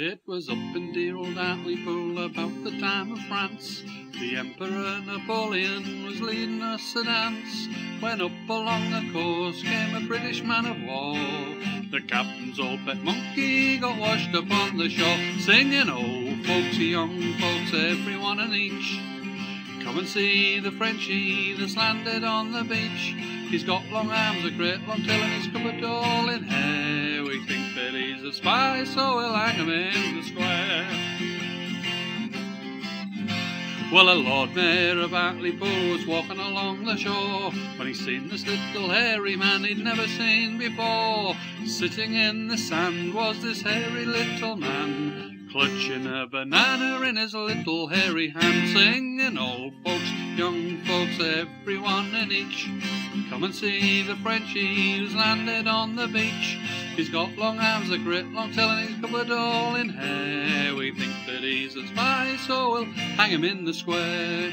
It was up in dear old Hartlepool about the time of France. The Emperor Napoleon was leading us a dance. When up along the coast came a British man of war. The captain's old pet monkey got washed upon the shore, singing, oh, old folks, young folks, everyone and each. Come and see the Frenchie that's landed on the beach. He's got long arms, a great long tail, and he's covered all in hair. A spy, so we'll hang him in the square. Well, a Lord Mayor of Hartlepool was walking along the shore when he seen this little hairy man he'd never seen before. Sitting in the sand was this hairy little man, clutching a banana in his little hairy hand, singing, Old folks, young folks, everyone and each. Come and see the Frenchie who's landed on the beach. He's got long arms, a great long tail, and he's covered all in hair. We think that he's a spy, so we'll hang him in the square.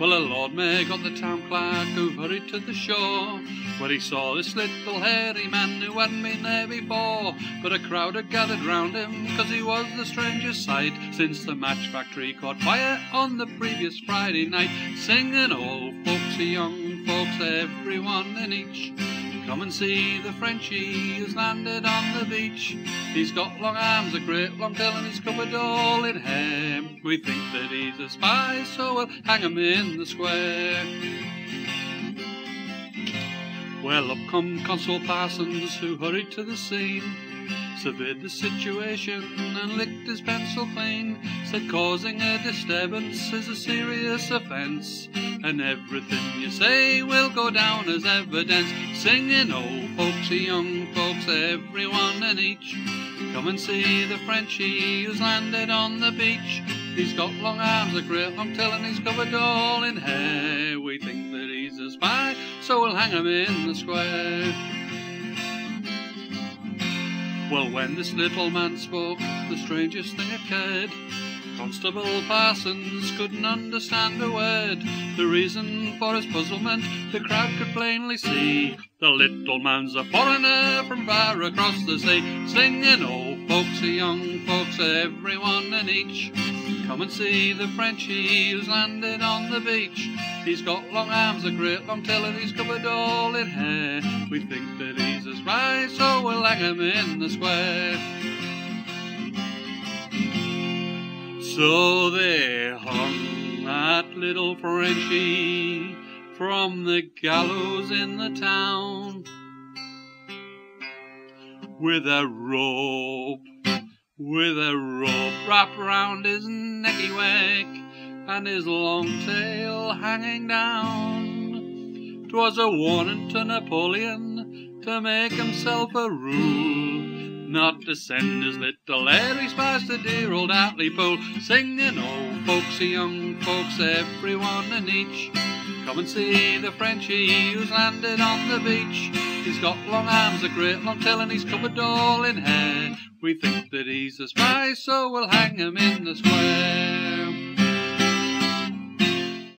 Well, a Lord Mayor got the town clerk who hurried to the shore where he saw this little hairy man who hadn't been there before. But a crowd had gathered round him because he was the strangest sight since the match factory caught fire on the previous Friday night, singing, old folksy, young folks, everyone and each. Come and see the Frenchie who's landed on the beach. He's got long arms, a great long tail, and he's covered all in hair. We think that he's a spy, so we'll hang him in the square. Well, up come Constable Parsons, who hurried to the scene, surveyed the situation and licked his pencil clean. Said causing a disturbance is a serious offence, and everything you say will go down as evidence. Singing, oh, folksy, young folks, everyone and each. Come and see the Frenchie who's landed on the beach. He's got long arms, a great long tail, and he's covered all in hair. We think that he's a spy, so we'll hang him in the square. Well, when this little man spoke, the strangest thing occurred. Constable Parsons couldn't understand a word. The reason for his puzzlement the crowd could plainly see. The little man's a foreigner from far across the sea, singing, Oh, folksy, young folks, everyone and each. Come and see the Frenchie who's landed on the beach. He's got long arms, a great long tail, and he's covered all in hair. We think that he's a spy, so we'll hang him in the square. So they hung that little Frenchie from the gallows in the town with a rope, with a rope wrapped round his necky neck and his long tail hanging down. 'Twas a warning to Napoleon to make himself a rule not to send his little Harry past the dear old Hartlepool, singing, old folksy, young folks, everyone and each. Come and see the Frenchie who's landed on the beach. He's got long arms, a great long tail, and he's covered all in hair. We think that he's a spy, so we'll hang him in the square.